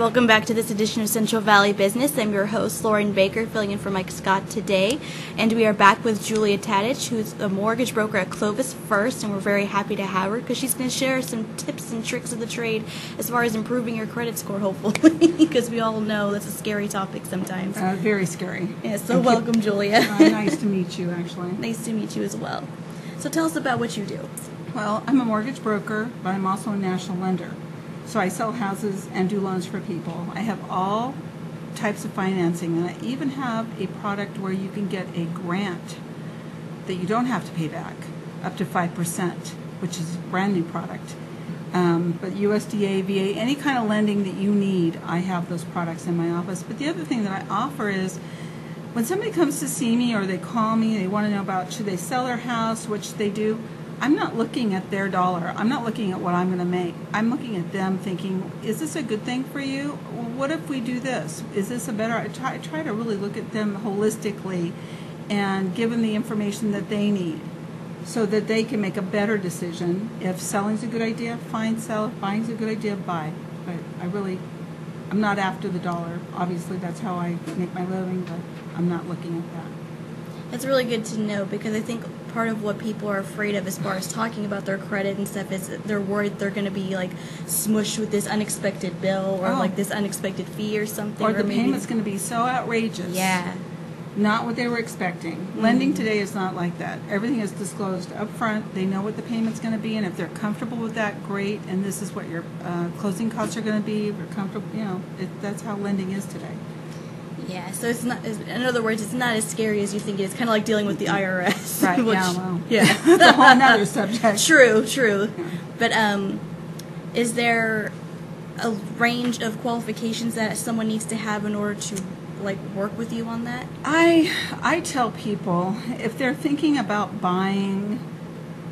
welcome back to this edition of Central Valley Business. I'm your host, Lauren Baker, filling in for Mike Scott today. And we are back with Julia Tadich, who's a mortgage broker at Clovis First, and we're very happy to have her because she's going to share some tips and tricks of the trade as far as improving your credit score, hopefully, because we all know that's a scary topic sometimes. Uh, very scary. Yeah, so welcome, Julia. Uh, nice to meet you, actually. nice to meet you as well. So tell us about what you do. Well, I'm a mortgage broker, but I'm also a national lender. So I sell houses and do loans for people. I have all types of financing, and I even have a product where you can get a grant that you don't have to pay back, up to 5%, which is a brand new product. Um, but USDA, VA, any kind of lending that you need, I have those products in my office. But the other thing that I offer is when somebody comes to see me or they call me, they want to know about should they sell their house, which they do. I'm not looking at their dollar. I'm not looking at what I'm going to make. I'm looking at them thinking, is this a good thing for you? What if we do this? Is this a better? I try, I try to really look at them holistically and give them the information that they need so that they can make a better decision. If selling's a good idea, fine, sell. If buying's a good idea, buy. But I really, I'm not after the dollar. Obviously, that's how I make my living, but I'm not looking at that. That's really good to know because I think part of what people are afraid of as far as talking about their credit and stuff is they're worried they're going to be like smushed with this unexpected bill or Oh. like this unexpected fee or something. Or the maybe, payment's going to be so outrageous. Yeah. Not what they were expecting. Lending today is not like that. Everything is disclosed up front. They know what the payment's going to be, and if they're comfortable with that, great. And this is what your uh, closing costs are going to be. If you're comfortable, you know, it, that's how lending is today. Yeah, so it's not. it's- In other words, it's not as scary as you think it is. Kind of like dealing with the IRS. Right, which- yeah, well. yeah. That's a whole nother subject. True, true. But um, is there a range of qualifications that someone needs to have in order to like work with you on that? I I tell people if they're thinking about buying,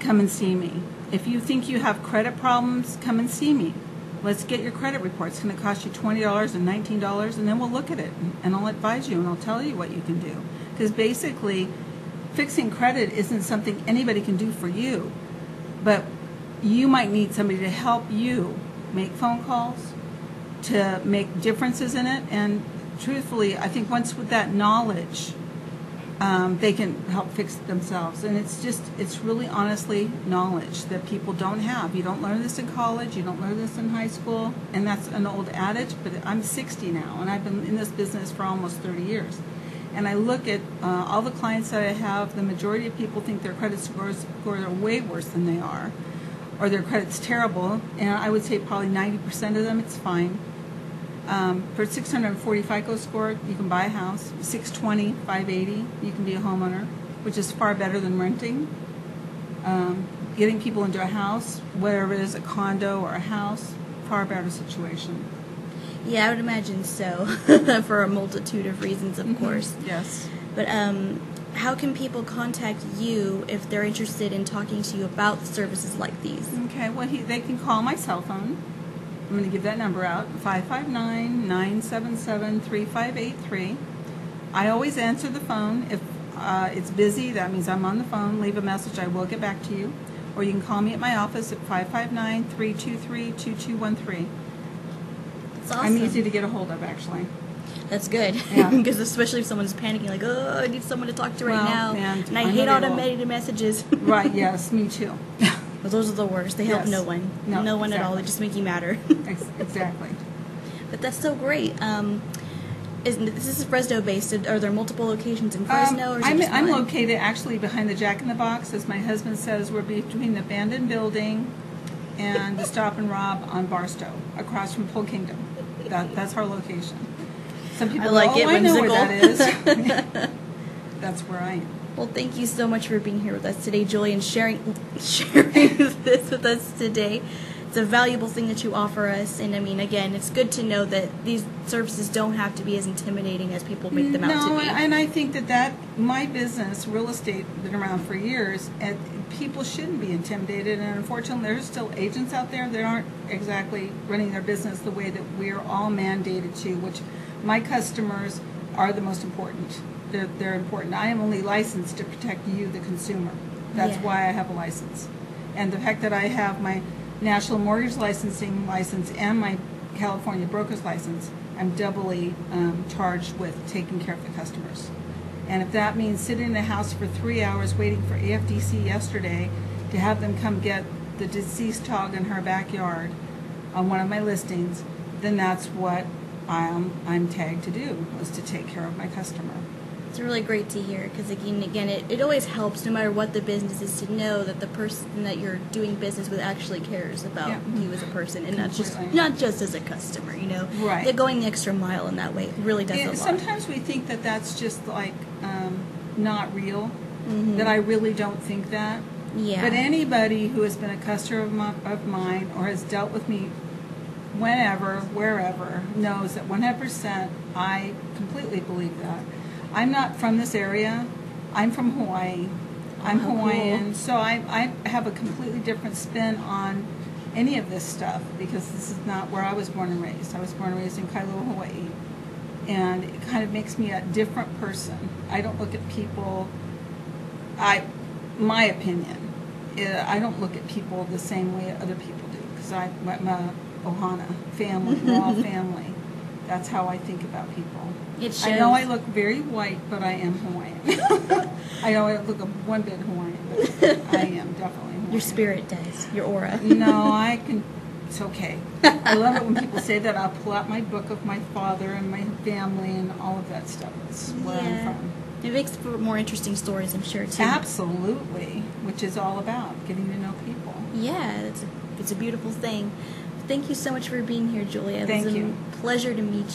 come and see me. If you think you have credit problems, come and see me. Let's get your credit report. It's going to cost you twenty dollars and nineteen dollars, and then we'll look at it and I'll advise you and I'll tell you what you can do. Because basically, fixing credit isn't something anybody can do for you, but you might need somebody to help you make phone calls, to make differences in it. And truthfully, I think once with that knowledge, um, they can help fix themselves. And it's just, it's really honestly knowledge that people don't have. You don't learn this in college, you don't learn this in high school, and that's an old adage, but I'm 60 now, and I've been in this business for almost 30 years. And I look at uh, all the clients that I have, the majority of people think their credit scores, scores are way worse than they are, or their credit's terrible, and I would say probably 90% of them it's fine. Um, for 640 FICO score, you can buy a house. 620, 580, you can be a homeowner, which is far better than renting. Um, getting people into a house, whether it is a condo or a house, far better situation. Yeah, I would imagine so, for a multitude of reasons, of Mm-hmm. course. Yes. But um, how can people contact you if they're interested in talking to you about services like these? Okay, well, he, they can call my cell phone. I'm going to give that number out 559 977 3583. I always answer the phone. If uh, it's busy, that means I'm on the phone. Leave a message, I will get back to you. Or you can call me at my office at 559 323 2213. It's awesome. I'm easy to get a hold of, actually. That's good. Yeah. Because especially if someone's panicking, like, oh, I need someone to talk to right Well, now. and And I I hate automated messages. Right, yes, me too. But those are the worst. They help Yes. no one. No, one at all. They just make you madder. Exactly. but that's so great. Um, is, this is Fresno based. Are there multiple locations in Um, Fresno? or is it I'm, I'm located actually behind the Jack in the Box, as my husband says, we're between the abandoned building and the Stop and Rob on Barstow, across from Pole Kingdom. That, that's our location. Some people I like go, it, oh, I know where that is. that's where I am. Well, thank you so much for being here with us today, Julie, and sharing sharing this with us today. It's a valuable thing that you offer us, and I mean, again, it's good to know that these services don't have to be as intimidating as people make them out to be. No, and I think that that my business, real estate, been around for years, and people shouldn't be intimidated. And unfortunately, there's still agents out there that aren't exactly running their business the way that we're all mandated to. Which my customers are the most important. They're they're important. I am only licensed to protect you, the consumer. That's Yeah. why I have a license, and the fact that I have my national mortgage licensing license and my California broker's license, I'm doubly um, charged with taking care of the customers. And if that means sitting in the house for three hours waiting for AFDC yesterday to have them come get the deceased dog in her backyard on one of my listings, then that's what I'm, I'm tagged to do, was to take care of my customer. It's really great to hear because again, again, it, it always helps, no matter what the business is, to know that the person that you're doing business with actually cares about Yeah. you as a person, and not just not just as a customer. You know, Right. They're going the extra mile in that way it really does And a lot. sometimes we think that that's just like um, not real, Mhm. that I really don't think that. yeah, But anybody who has been a customer of, my, of mine or has dealt with me whenever, wherever, knows that 100% I completely believe that. I'm not from this area. I'm from Hawaii. I'm Oh, how cool. Hawaiian, so I, I have a completely different spin on any of this stuff because this is not where I was born and raised. I was born and raised in Kailua, Hawaii. And it kind of makes me a different person. I don't look at people I, my opinion, uh, I don't look at people the same way other people do because I'm a Ohana family. We're all family. That's how I think about people. it shows. I know I look very white, but I am Hawaiian. I know I look a one bit Hawaiian, but I am definitely Hawaiian. your spirit does, your aura. No, I can. It's okay. I love it when people say that. I'll pull out my book of my father and my family and all of that stuff. That's where I'm from. It makes for more interesting stories, I'm sure too. Absolutely, which is all about getting to know people. Yeah, it's a, it's a beautiful thing. Thank you so much for being here, Julia. It Thank was a you. pleasure to meet you.